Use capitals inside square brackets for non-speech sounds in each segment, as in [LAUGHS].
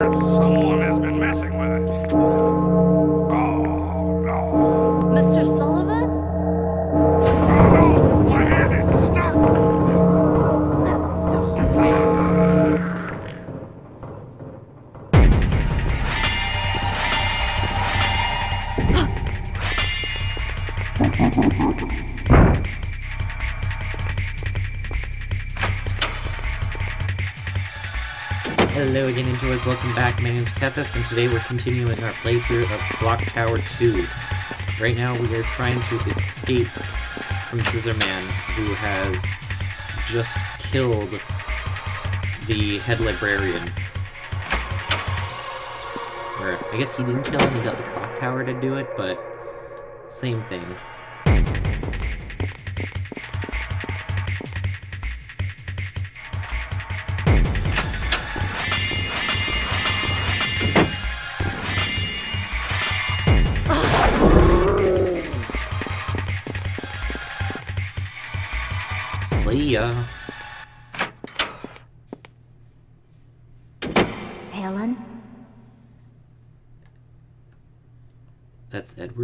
Someone Hello again, enjoyers. Welcome back. My name is Tethys, and today we're continuing our playthrough of Clock Tower 2. Right now, we are trying to escape from Scissorman, who has just killed the head librarian. Or, I guess he didn't kill him, he got the clock tower to do it, but same thing.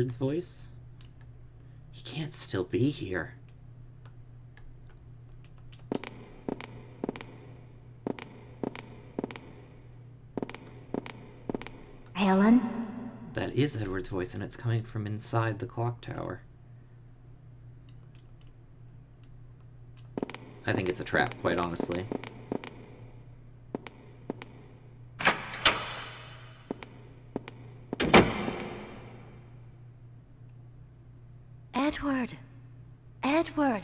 Edward's voice? He can't still be here. Helen? That is Edward's voice, and it's coming from inside the clock tower. I think it's a trap, quite honestly. Edward. Edward.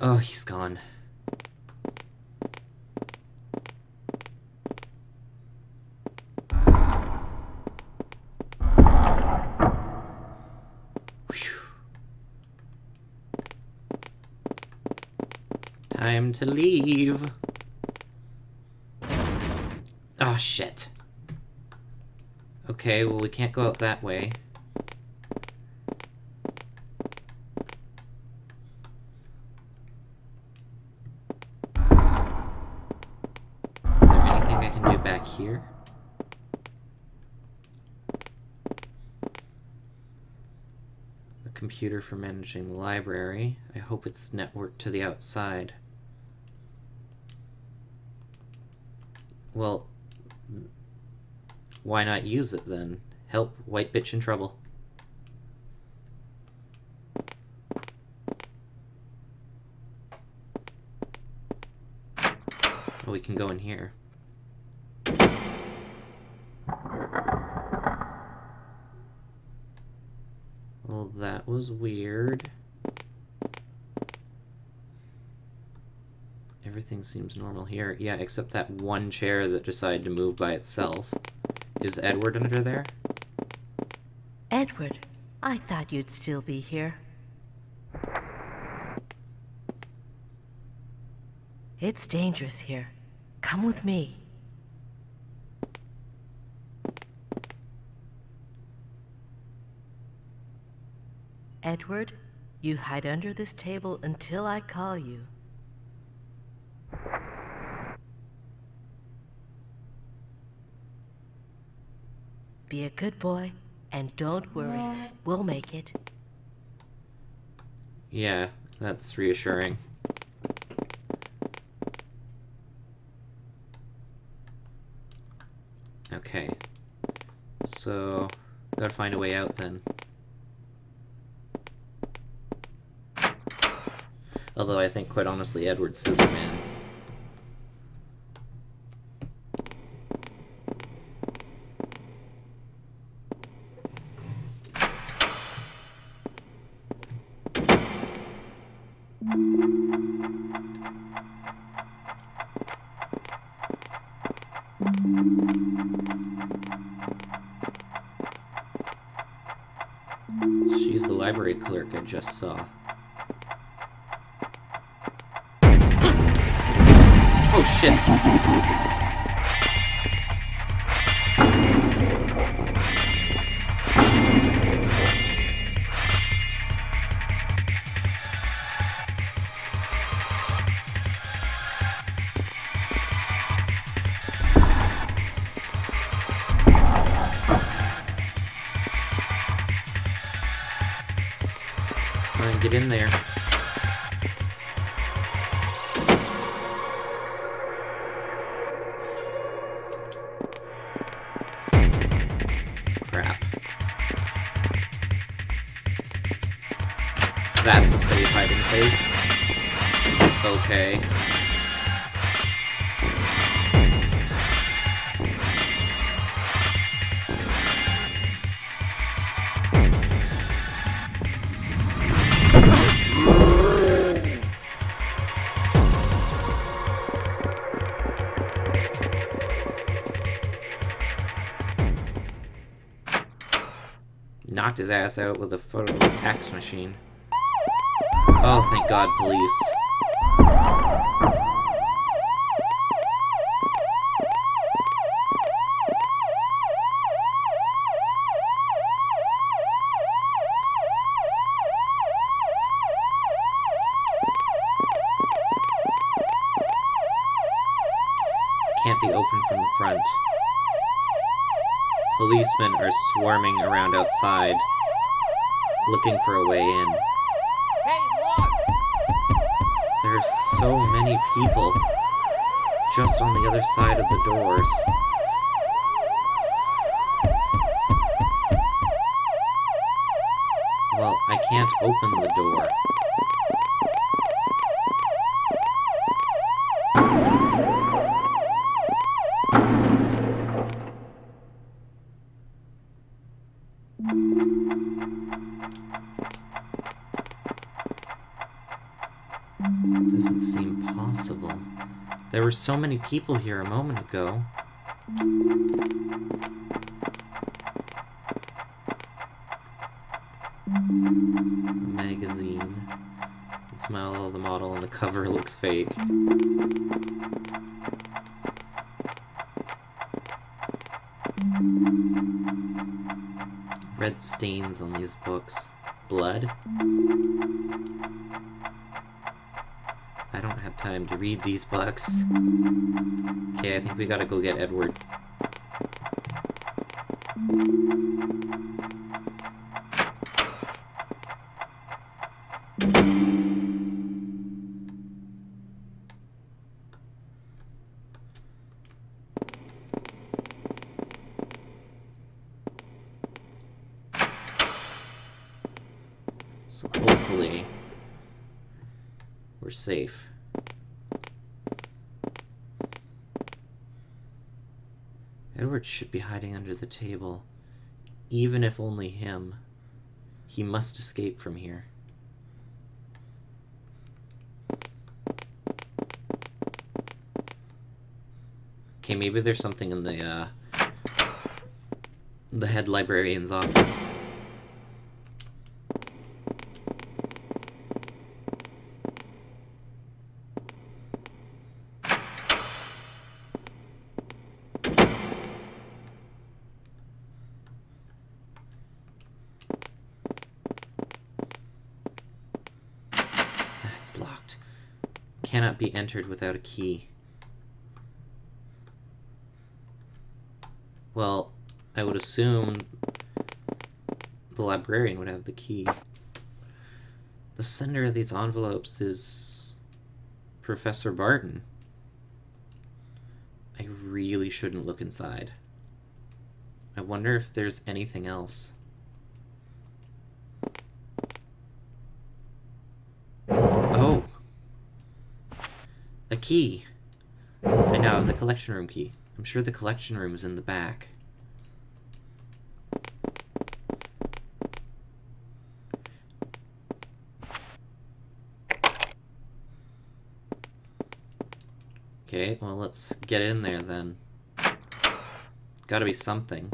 Oh, he's gone. Time to leave. Oh, shit. Okay, well, we can't go out that way. Is there anything I can do back here? A computer for managing the library. I hope it's networked to the outside. Well, why not use it then? Help white bitch in trouble. Oh, we can go in here. Well, that was weird. Everything seems normal here. Yeah, except that one chair that decided to move by itself. Is Edward under there? Edward, I thought you'd still be here. It's dangerous here. Come with me. Edward, you hide under this table until I call you. Be a good boy and don't worry. We'll make it. Yeah, that's reassuring. Okay. So, gotta find a way out then. Although I think, quite honestly, Edward Scissorman. She's the library clerk I just saw. Shit! That's a safe hiding place. Okay. Knocked his ass out with a photo fax machine. Oh, thank God, police. Can't be opened from the front. Policemen are swarming around outside, looking for a way in. There's so many people just on the other side of the doors. Well, I can't open the door. Were so many people here a moment ago. A magazine. The smile the model on the cover looks fake. Red stains on these books. Blood? Time to read these books. Okay, I think we gotta go get Edward. The table, even if only him. He must escape from here. Okay, maybe there's something in the, uh, the head librarian's office. Ah, It's locked. Cannot be entered without a key. Well, I would assume the librarian would have the key. The sender of these envelopes is Professor Barton. I really shouldn't look inside. I wonder if there's anything else. Oh! A key! I know, the collection room key. I'm sure the collection room is in the back. Okay, well let's get in there then. Gotta be something.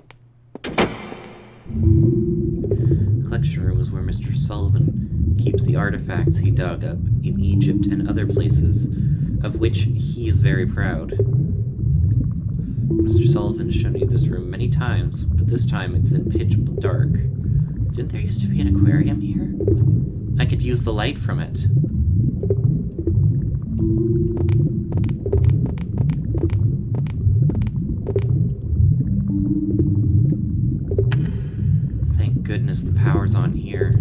Collection room is where Mr. Sullivan keeps the artifacts he dug up in Egypt and other places, of which he is very proud. Mr. Sullivan has shown you this room many times, but this time it's in pitch dark. Didn't there used to be an aquarium here? I could use the light from it. Thank goodness the power's on here.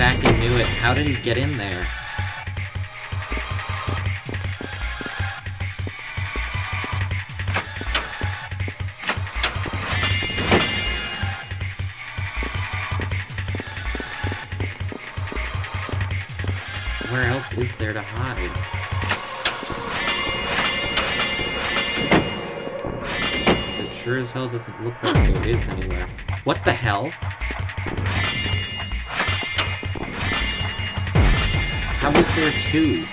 Fucking knew it. How did he get in there? Where else is there to hide? Because it sure as hell doesn't look like there is anywhere. What the hell? Is there two?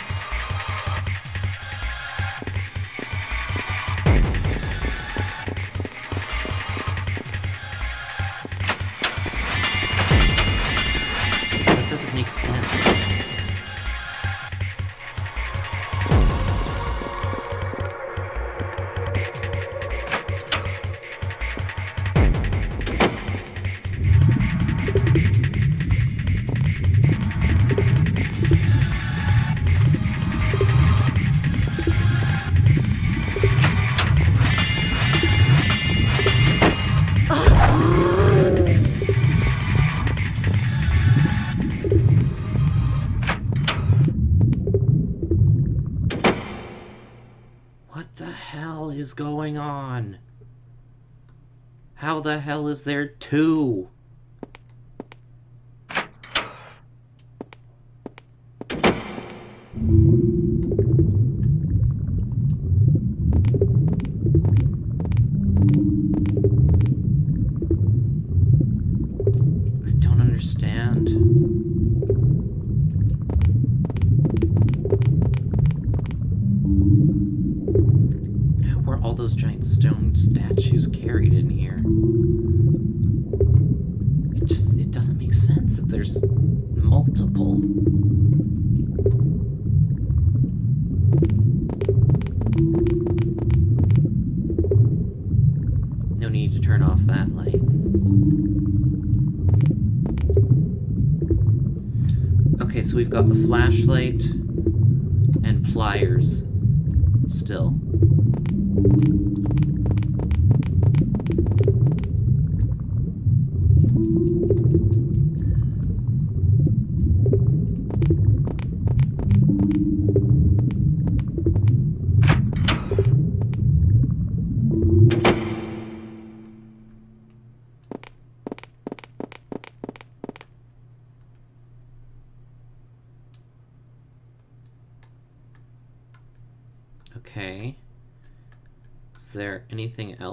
Is there two? those giant stone statues carried in here? It just it doesn't make sense that there's multiple. No need to turn off that light. Okay, so we've got the flashlight and pliers still.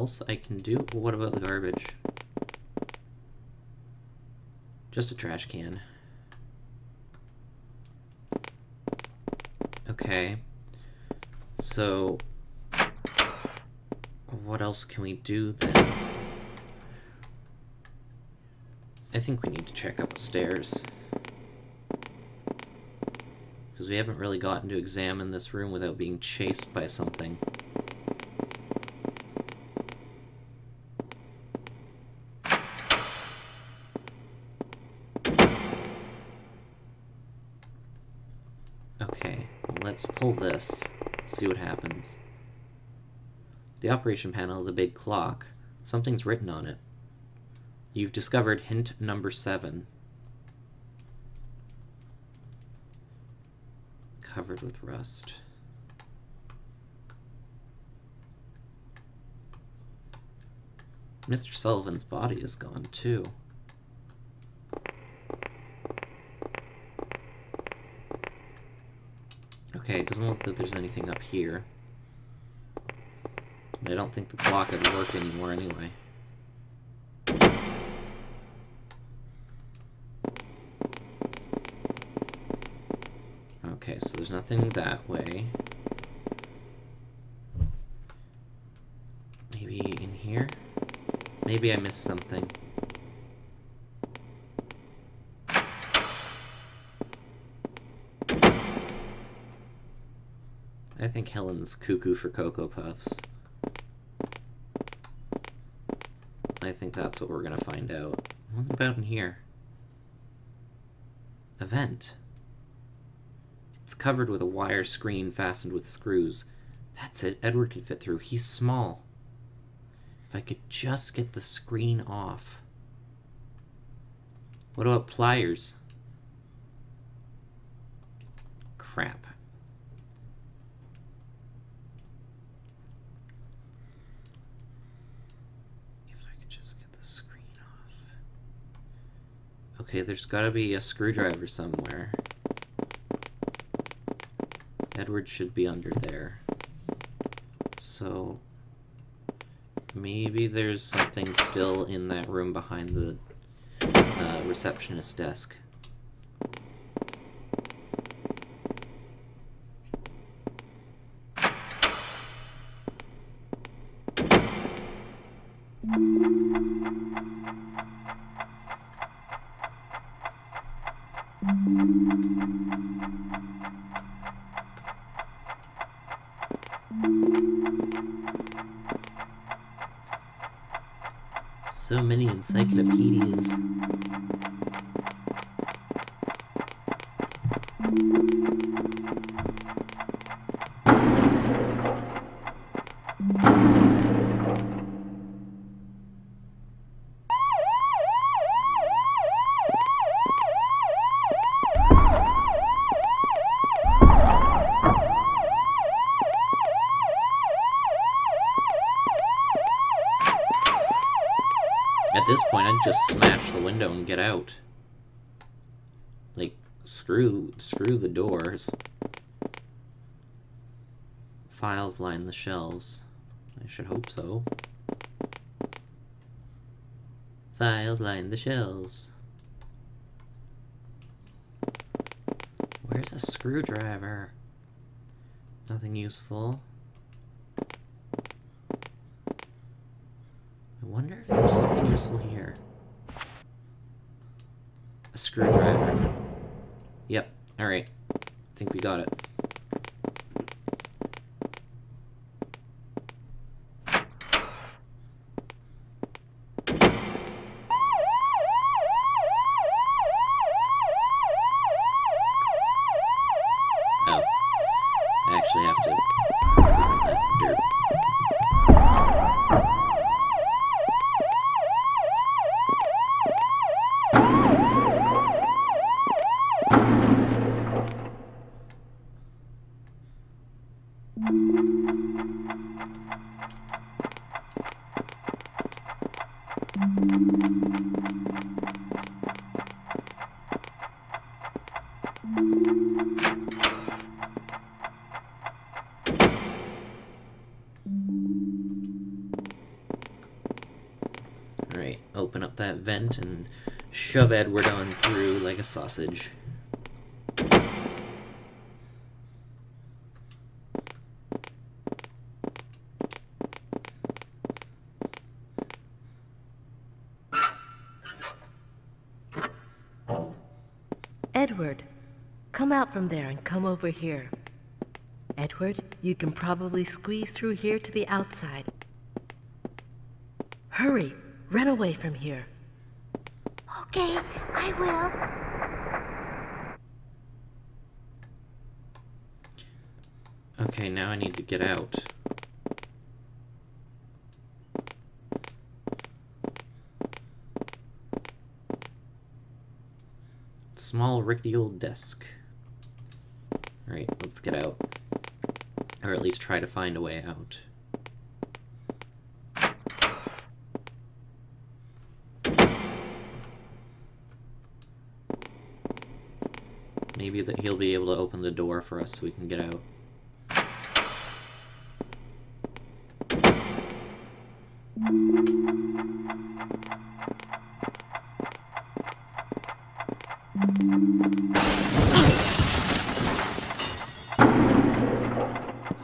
Else I can do? What about the garbage? Just a trash can. Okay. So, what else can we do then? I think we need to check upstairs. Because we haven't really gotten to examine this room without being chased by something. Okay, let's this, see what happens. The operation panel, the big clock, something's written on it. You've discovered hint number seven. Covered with rust. Mr. Sullivan's body is gone too. Okay, it doesn't look like there's anything up here. I don't think the clock would work anymore anyway. Okay, so there's nothing that way. Maybe in here? Maybe I missed something. Think Helen's cuckoo for Cocoa Puffs. I think that's what we're gonna find out. What about in here? A vent. It's covered with a wire screen fastened with screws. That's it. Edward can fit through. He's small. If I could just get the screen off. What about pliers? Crap. If I could just get the screen off. Okay, there's gotta be a screwdriver somewhere. Edward should be under there. So maybe there's something still in that room behind the uh, receptionist desk. So many encyclopedias. At this point, I'd just smash the window and get out. Like, screw, screw the doors. Files line the shelves. I should hope so. Files line the shelves. Where's a screwdriver? Nothing useful. I wonder if there's something useful here. A screwdriver. Yep, alright. I think we got it. Vent and shove Edward on through like a sausage. Edward, come out from there and come over here. Edward, you can probably squeeze through here to the outside. Hurry, run away from here. Okay, I will. Okay, now I need to get out. Small rickety old desk. Alright, let's get out. Or at least try to find a way out. Maybe that he'll be able to open the door for us so we can get out.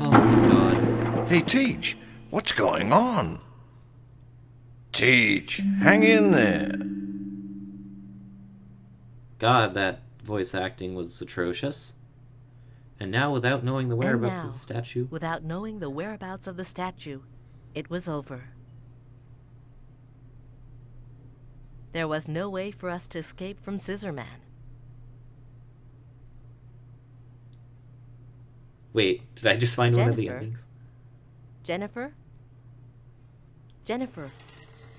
Oh, thank God. Hey, Teach, what's going on? Teach, hang in there. God, that voice acting was atrocious. And now, without knowing the whereabouts now, of the statue, Without knowing the whereabouts of the statue, it was over. There was no way for us to escape from Scissorman. wait, did I just find one of the Jennifer? endings? Jennifer? Jennifer,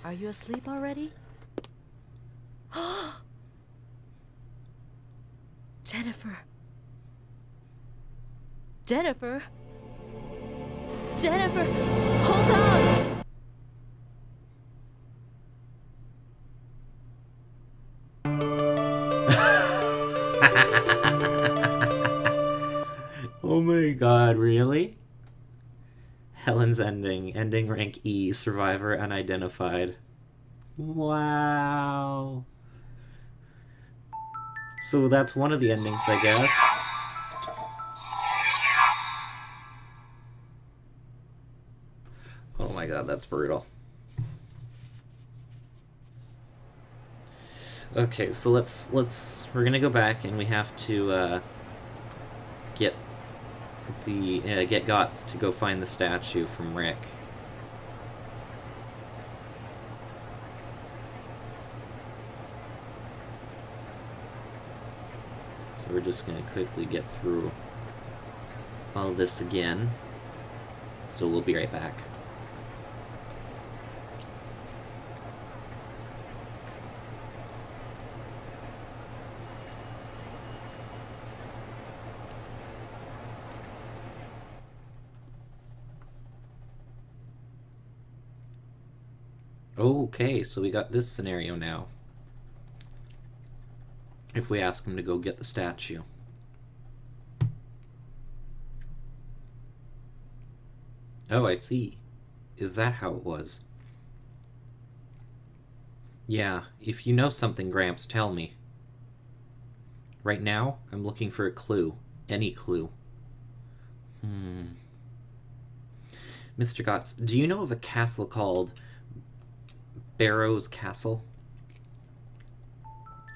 are you asleep already? [GASPS] [GASPS] Jennifer. Jennifer. Jennifer, hold on. [LAUGHS] Oh my god, really? Helen's ending. Ending rank E, survivor unidentified. Wow. So that's one of the endings, I guess. Oh my god, that's brutal. Okay, so let's let's we're gonna go back and we have to uh, get the uh, get Gotts to go find the statue from Rick. We're just gonna quickly get through all this again. So we'll be right back. Okay, so we got this scenario now. If we ask him to go get the statue. Oh, I see. Is that how it was? Yeah, if you know something, Gramps, tell me. Right now, I'm looking for a clue. Any clue. Hmm. Mr. Gotts, do you know of a castle called Barrows Castle?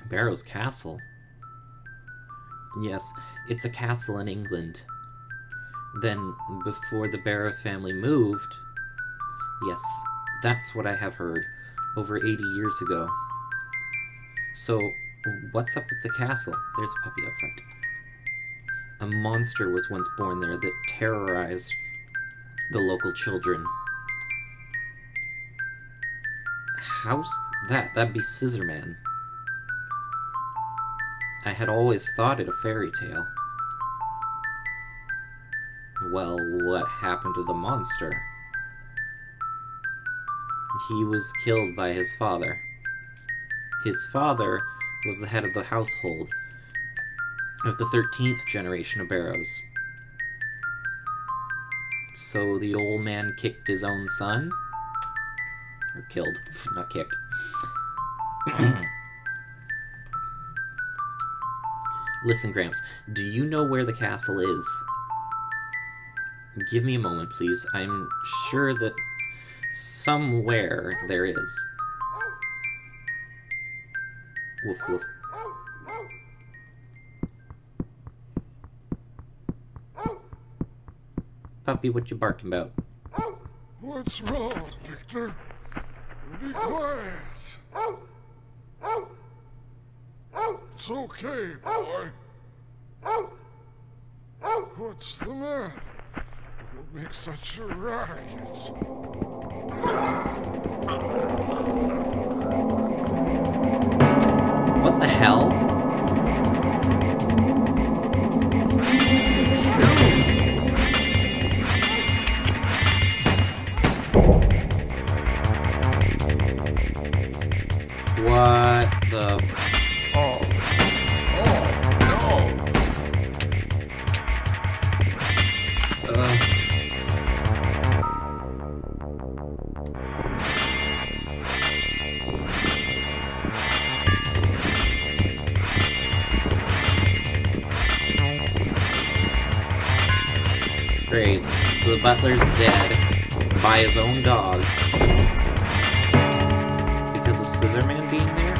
Barrows Castle? Yes, it's a castle in England. Then, before the Barrows family moved... Yes, that's what I have heard, over 80 years ago. So, what's up with the castle? There's a puppy up front. A monster was once born there that terrorized the local children. How's that? That'd be Scissorman. I had always thought it a fairy tale. Well, what happened to the monster? He was killed by his father. His father was the head of the household of the 13th generation of Barrows. So the old man kicked his own son? Or killed, not kicked. [CLEARS THROAT] Listen, Gramps, do you know where the castle is? Give me a moment, please. I'm sure that somewhere there is. Woof woof. Puppy, what you barking about? What's wrong, Victor? Be quiet. It's okay, boy. What's the matter? Don't make such a racket. What the hell? What the... butler's dead by his own dog because of Scissorman being there?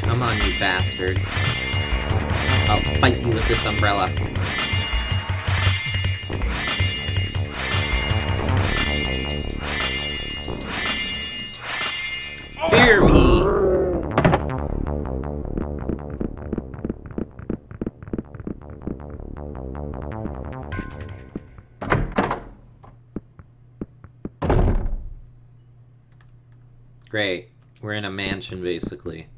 Come on, you bastard. I'll fight you with this umbrella. Fear me! Great. We're in a mansion, basically.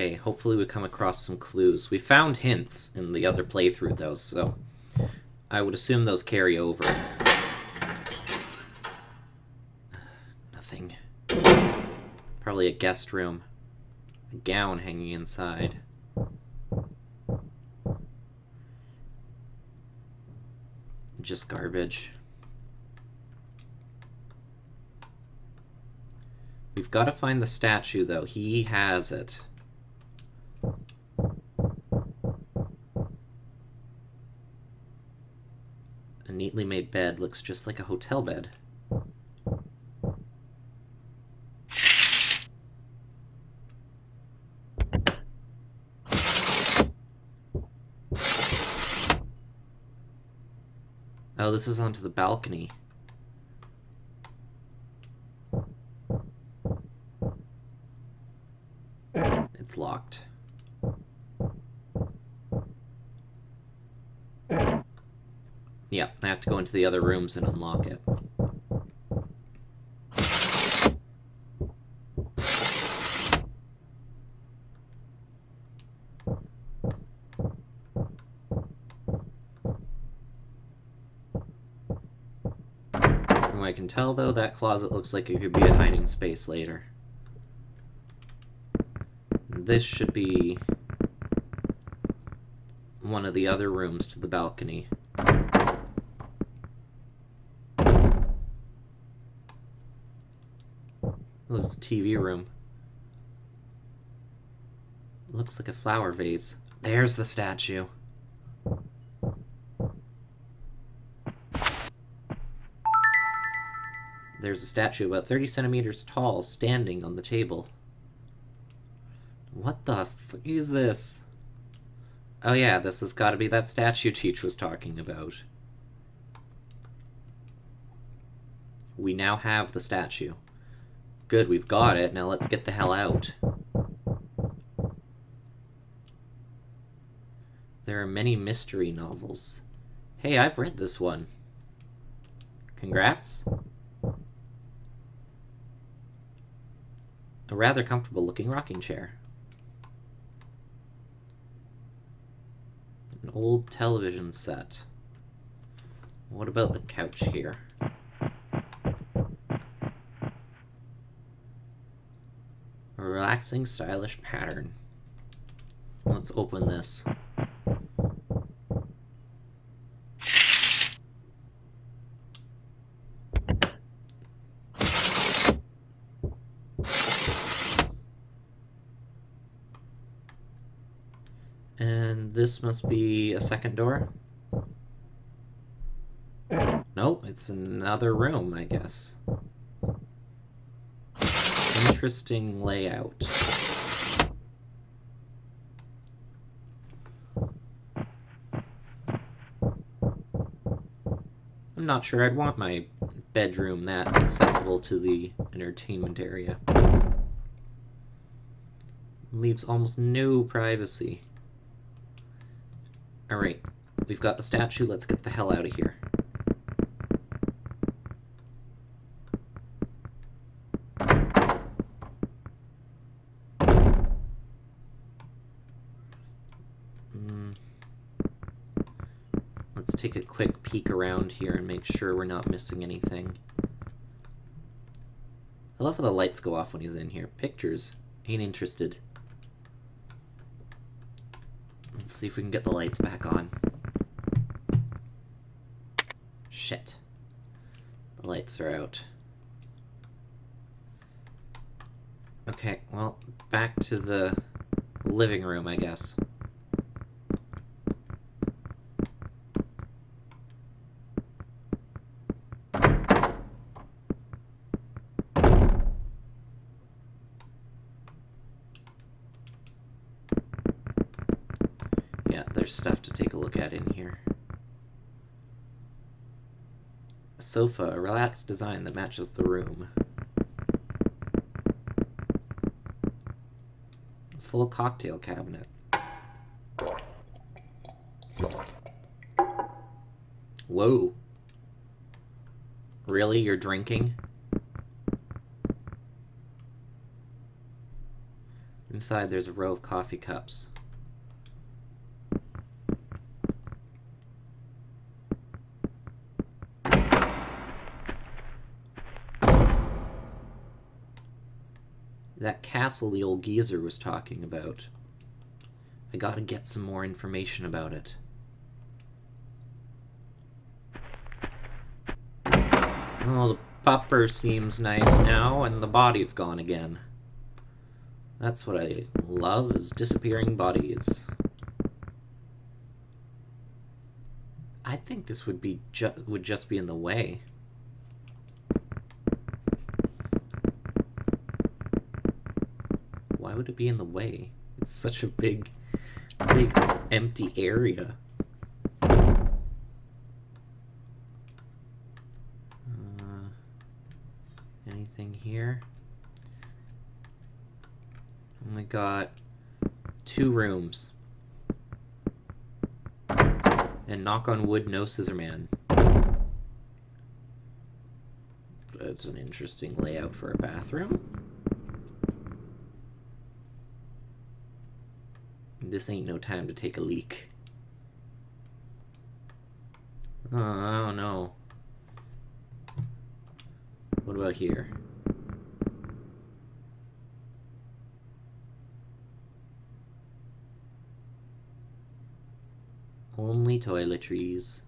Okay, hopefully we come across some clues. We found hints in the other playthrough, though, so I would assume those carry over. [SIGHS] Nothing. Probably a guest room. A gown hanging inside. Just garbage. We've got to find the statue, though. He has it. A neatly made bed looks just like a hotel bed. Oh, this is onto the balcony. It's locked. Yeah, I have to go into the other rooms and unlock it. From what I can tell, though, that closet looks like it could be a hiding space later. This should be one of the other rooms to the balcony. Oh, it's the TV room. Looks like a flower vase. There's the statue. There's a statue about 30 centimeters tall standing on the table. What the f is this? Oh yeah, this has got to be that statue [LAUGHS] Teach was talking about. We now have the statue. Good, we've got it. Now let's get the hell out. There are many mystery novels. Hey, I've read this one. Congrats. A rather comfortable looking rocking chair. An old television set. What about the couch here? Relaxing, stylish pattern. Let's open this. And this must be a second door. Nope, it's another room, I guess. Interesting layout. I'm not sure I'd want my bedroom that accessible to the entertainment area. Leaves almost no privacy. Alright, we've got the statue, let's get the hell out of here. Mm. Let's take a quick peek around here and make sure we're not missing anything. I love how the lights go off when he's in here. Pictures. Ain't interested. Let's see if we can get the lights back on. Shit. The lights are out. Okay, well, back to the living room, I guess. Yeah, there's stuff to take a look at in here. A sofa, a relaxed design that matches the room. Full cocktail cabinet. Whoa. Really? You're drinking? Inside there's a row of coffee cups. That castle the old geezer was talking about. I gotta get some more information about it. Oh, the pupper seems nice now, and the body's gone again. That's what I love, is disappearing bodies. I think this would be ju would just be in the way. Would it be in the way? It's such a big, big empty area. Uh, anything here? Only got two rooms. And knock on wood, no Scissorman. That's an interesting layout for a bathroom. This ain't no time to take a leak. Oh, I don't know. What about here? Only toiletries.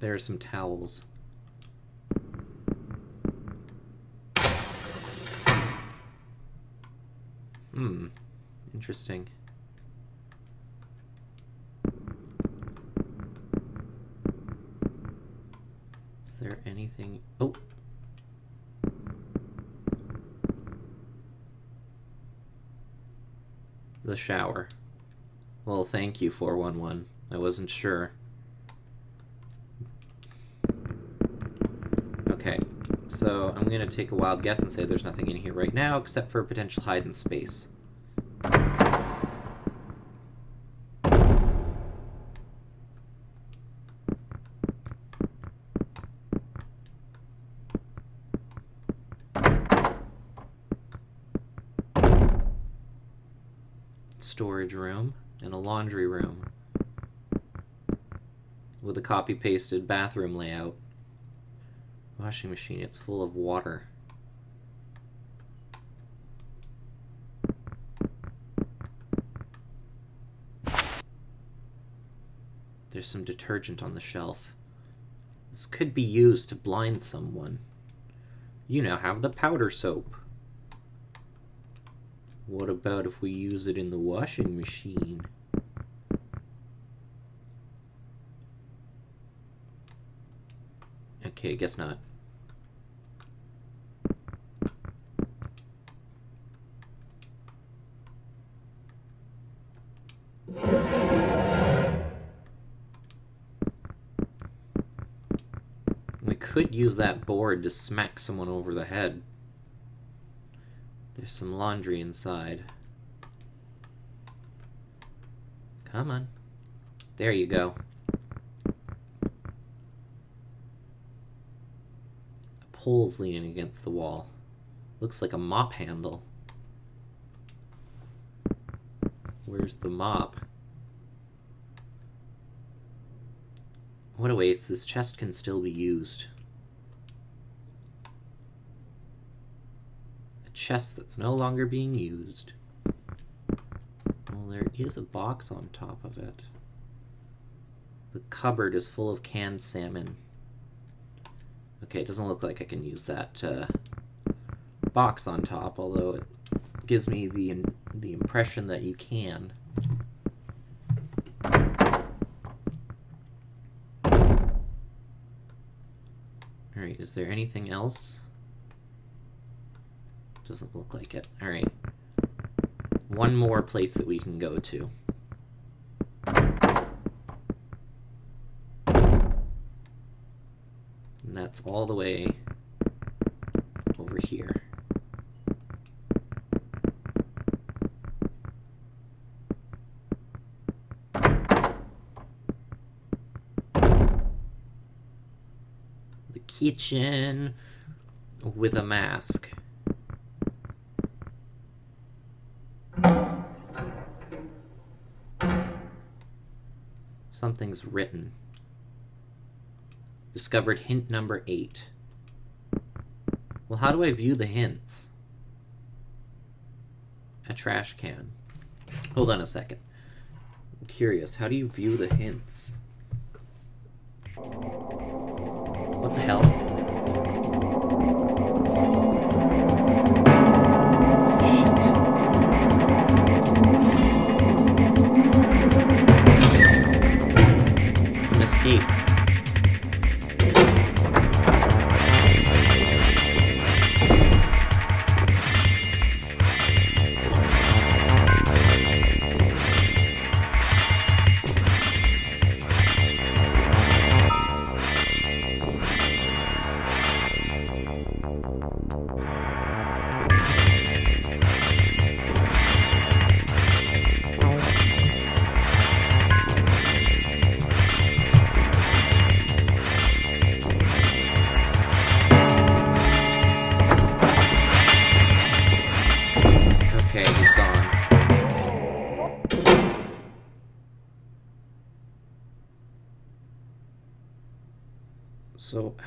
There are some towels. interesting. Is there anything... Oh! The shower. Well, thank you, 411. I wasn't sure. Okay, so I'm going to take a wild guess and say there's nothing in here right now except for a potential hide in space. Copy pasted bathroom layout. Washing machine, it's full of water. There's some detergent on the shelf. This could be used to blind someone. You now have the powder soap. What about if we use it in the washing machine? Okay, guess not. We could use that board to smack someone over the head. There's some laundry inside. Come on. There you go. Pole's leaning against the wall. Looks like a mop handle. Where's the mop? What a waste. This chest can still be used. A chest that's no longer being used. Well, there is a box on top of it. The cupboard is full of canned salmon. Okay, it doesn't look like I can use that uh, box on top, although it gives me the, the impression that you can. Alright, is there anything else? Doesn't look like it. Alright. One more place that we can go to. And that's all the way over here. The kitchen with a mask. Something's written. Discovered hint number eight. Well, how do I view the hints? A trash can. Hold on a second. I'm curious, how do you view the hints? What the hell? Shit. It's an escape.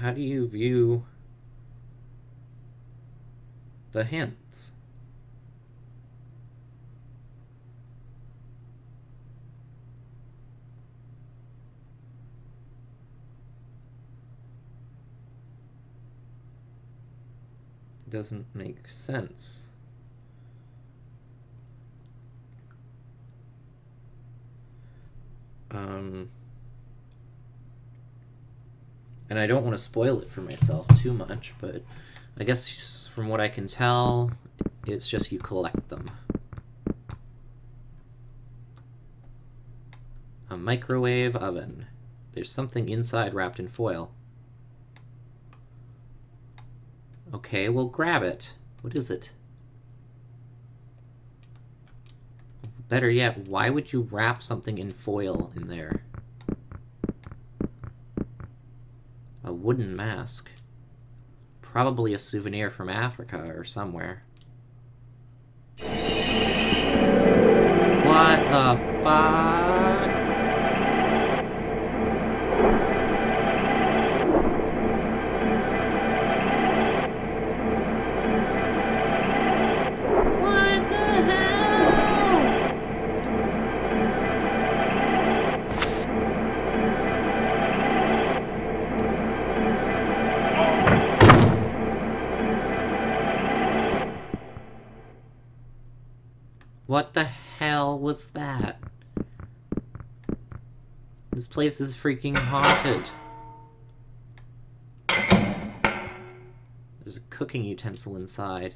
How do you view the hints? Doesn't make sense. Um, And I don't want to spoil it for myself too much, but I guess from what I can tell, it's just you collect them. A microwave oven. There's something inside wrapped in foil. Okay, well grab it. What is it? Better yet, why would you wrap something in foil in there? A wooden mask. Probably a souvenir from Africa or somewhere. What the fuck? Hell was that? This place is freaking haunted. There's a cooking utensil inside.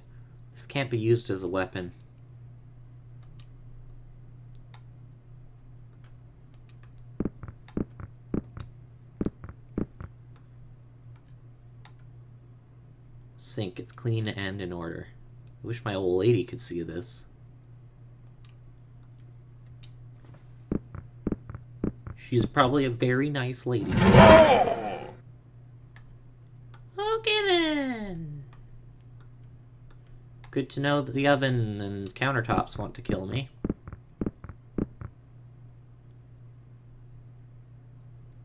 This can't be used as a weapon. Sink, it's clean and in order. I wish my old lady could see this. She is probably a very nice lady. Okay then. Good to know that the oven and countertops want to kill me.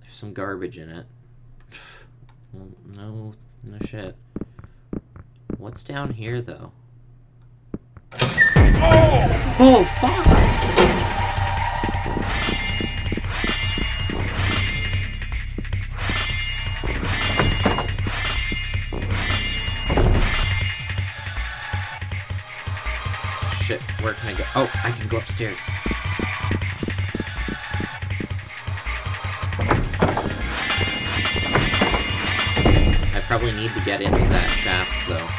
There's some garbage in it. [SIGHS] No, no shit. What's down here, though? Oh, fuck! Upstairs. I probably need to get into that shaft, though.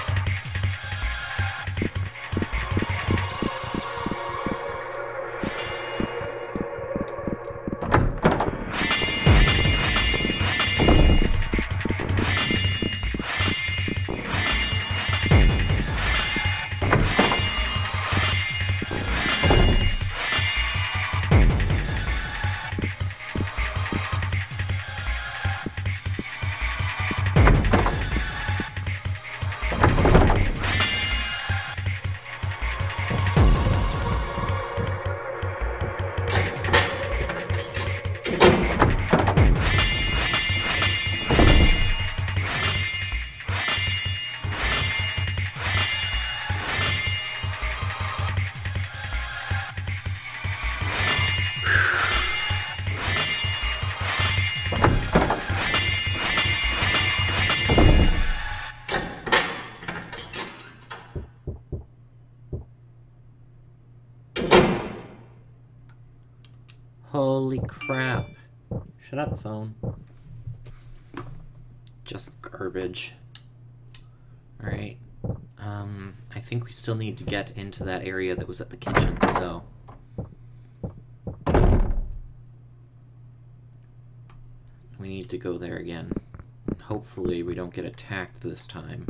Up, phone. Just garbage. Alright. Um, I think we still need to get into that area that was at the kitchen, so... We need to go there again. Hopefully we don't get attacked this time.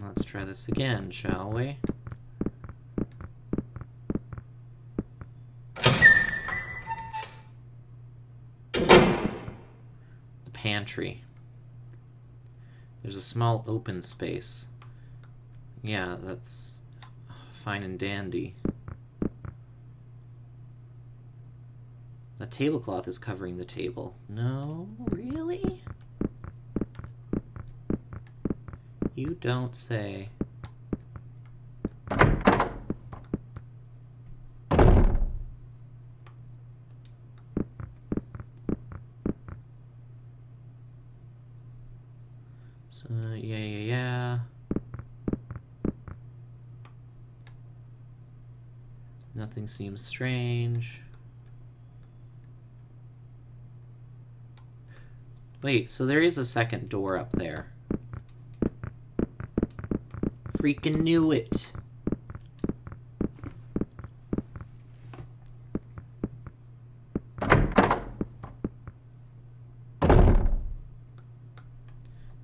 Let's try this again, shall we? The pantry. There's a small open space. Yeah, that's fine and dandy. The tablecloth is covering the table. No, really? You don't say. So, yeah, yeah, yeah. Nothing seems strange. Wait, so there is a second door up there. Freaking knew it.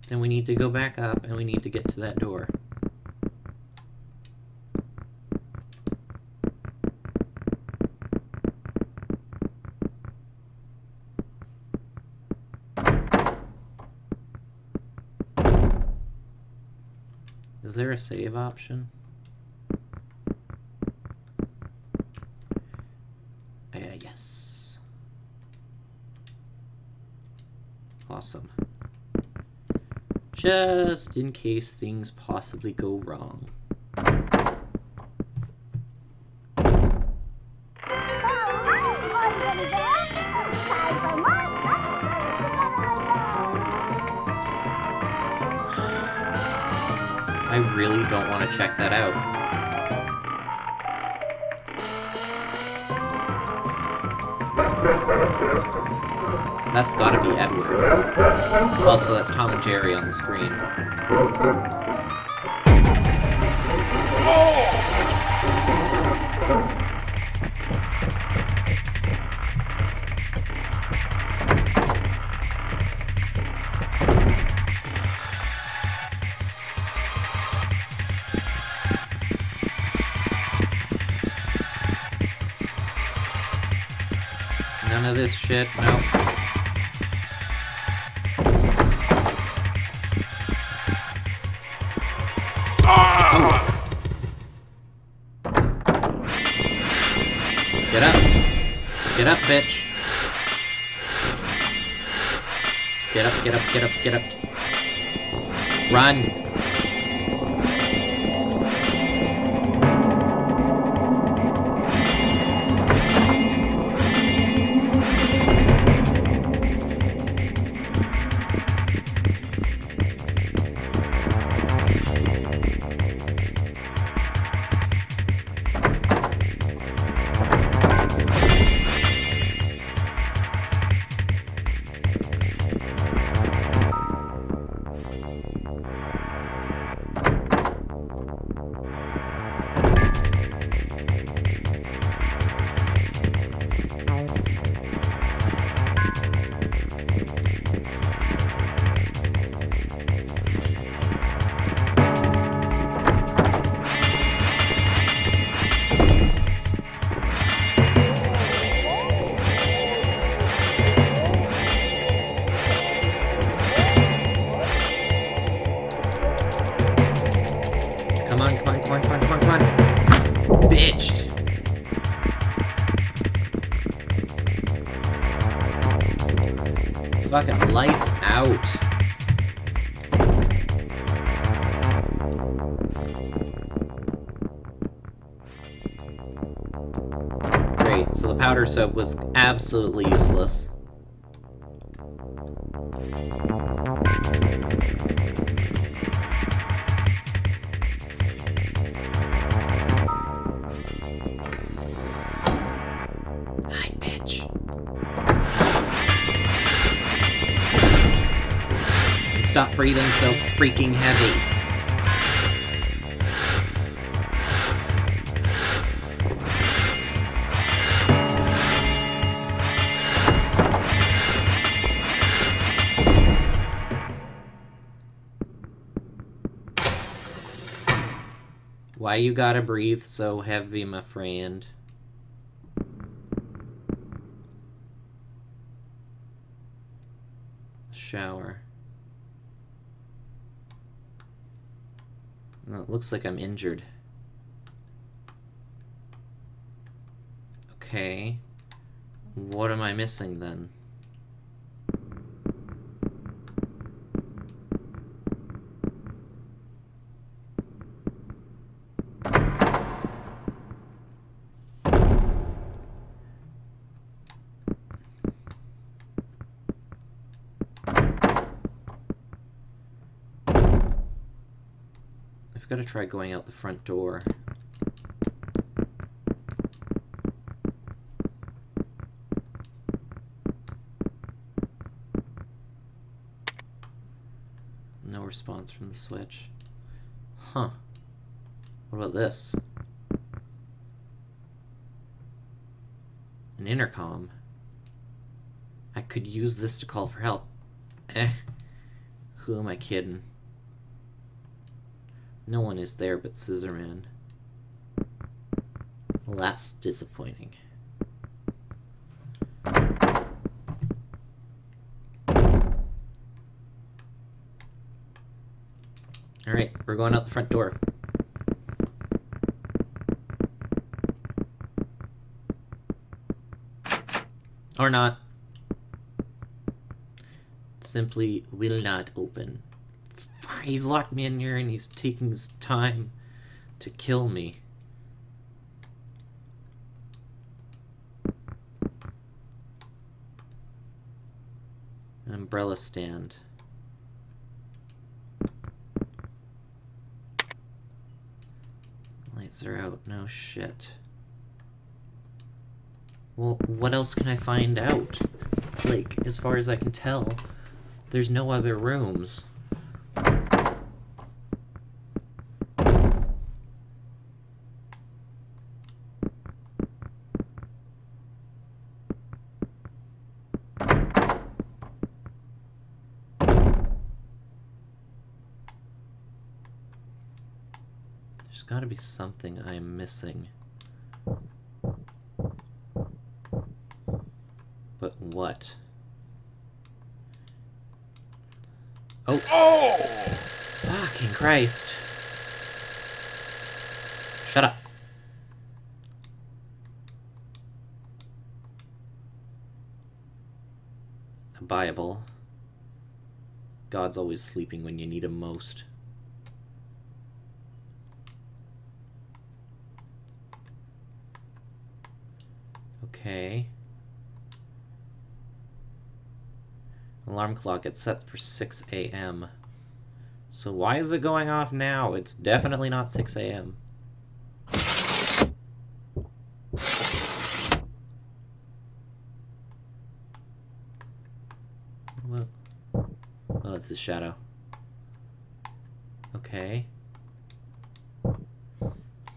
Then we need to go back up and we need to get to that door. Is there a save option? Uh, yes. Awesome. Just in case things possibly go wrong. Check that out. That's gotta be Edward. Also, that's Tom and Jerry on the screen. None shit. Get up. Get up, bitch. Get up, get up, get up, get up. Run. So soap was absolutely useless. Stop breathing so freaking heavy. Why you gotta breathe so heavy, my friend? Shower. No, it looks like I'm injured. Okay. What am I missing then? To try going out the front door. No response from the switch. Huh. What about this? An intercom. I could use this to call for help. Eh. Who am I kidding? No one is there but Scissorman. Well, that's disappointing. Alright, we're going out the front door. Or not. Simply will not open. He's locked me in here and he's taking his time to kill me. An umbrella stand. Lights are out. No shit. Well, what else can I find out? Like, as far as I can tell, there's no other rooms. There's gotta be something I'm missing. But what? Oh! Oh! Fucking Christ. Shut up. A Bible. God's always sleeping when you need him most. Okay. Alarm clock gets set for 6 a.m. So why is it going off now? It's definitely not 6 a.m. What? Oh, it's the shadow. Okay.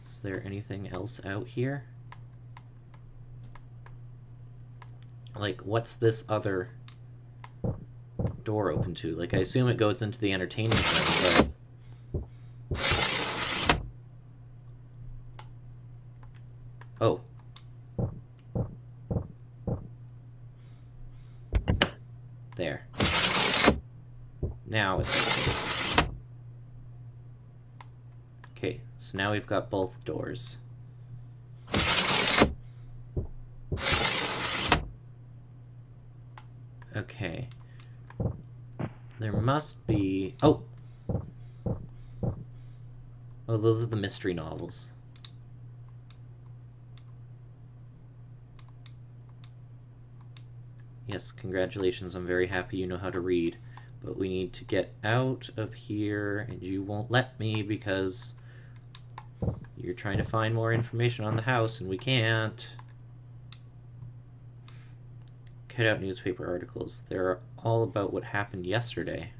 Is there anything else out here? Like, what's this other door open to? Like, I assume it goes into the entertainment room, but... Oh. There. Now it's. Okay, so now we've got both doors. Okay. There must be... Oh! Oh, those are the mystery novels. Yes, congratulations. I'm very happy you know how to read. But we need to get out of here, and you won't let me because you're trying to find more information on the house, and we can't. Cut out newspaper articles. They're all about what happened yesterday.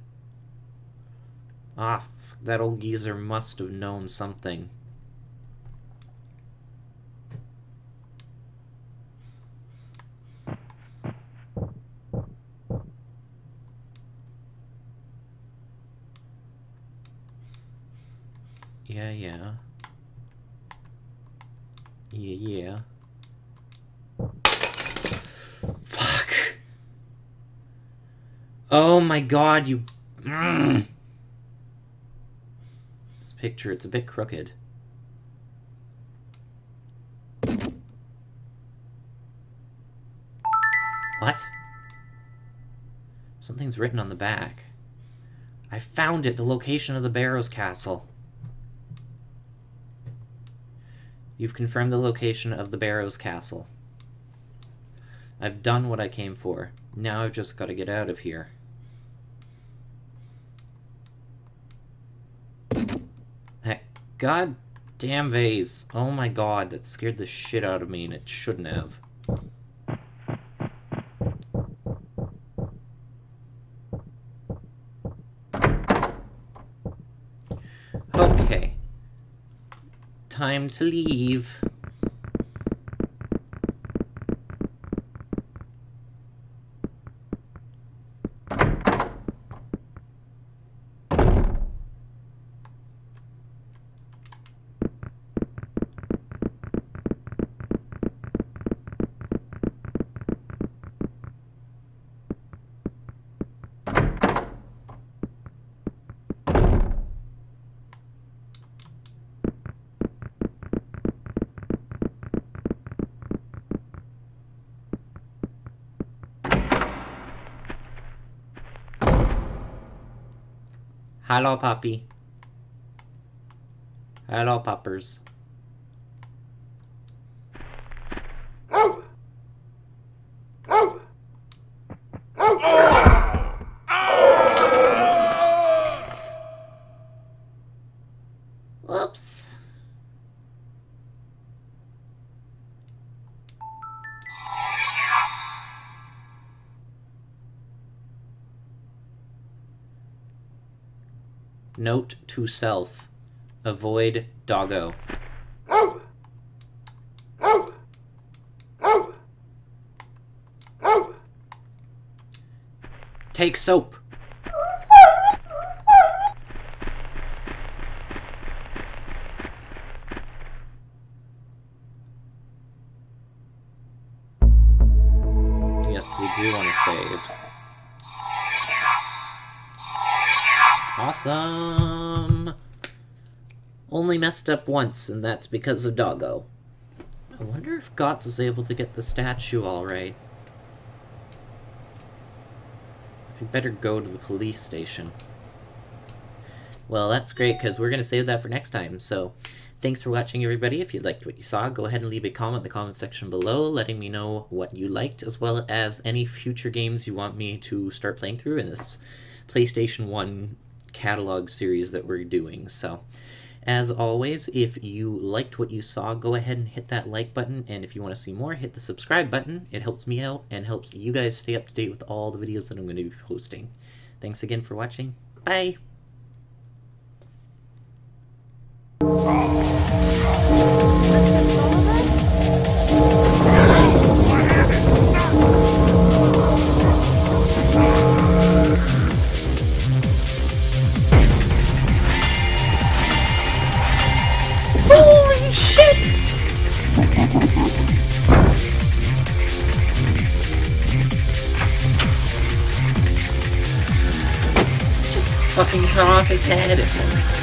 Ah, that old geezer must have known something. Yeah, yeah. Yeah, yeah. Fuck. Oh my god, you... Mm. Picture, it's a bit crooked. What? Something's written on the back. I found it, the location of the Barrows Castle. You've confirmed the location of the Barrows Castle. I've done what I came for. Now I've just got to get out of here. That goddamn vase. Oh my god, that scared the shit out of me and it shouldn't have. Okay. Time to leave. Hello, puppy. Hello, puppers. Note to self. Avoid doggo. Take soap. Messed up once, and that's because of Doggo. I wonder if Gotts is able to get the statue alright. I'd better go to the police station. Well, that's great, because we're going to save that for next time, so... Thanks for watching, everybody. If you liked what you saw, go ahead and leave a comment in the comment section below, letting me know what you liked, as well as any future games you want me to start playing through in this PlayStation 1 catalog series that we're doing. So, as always, if you liked what you saw, go ahead and hit that like button, and if you want to see more, hit the subscribe button. It helps me out and helps you guys stay up to date with all the videos that I'm going to be posting. Thanks again for watching. Bye! Off his head.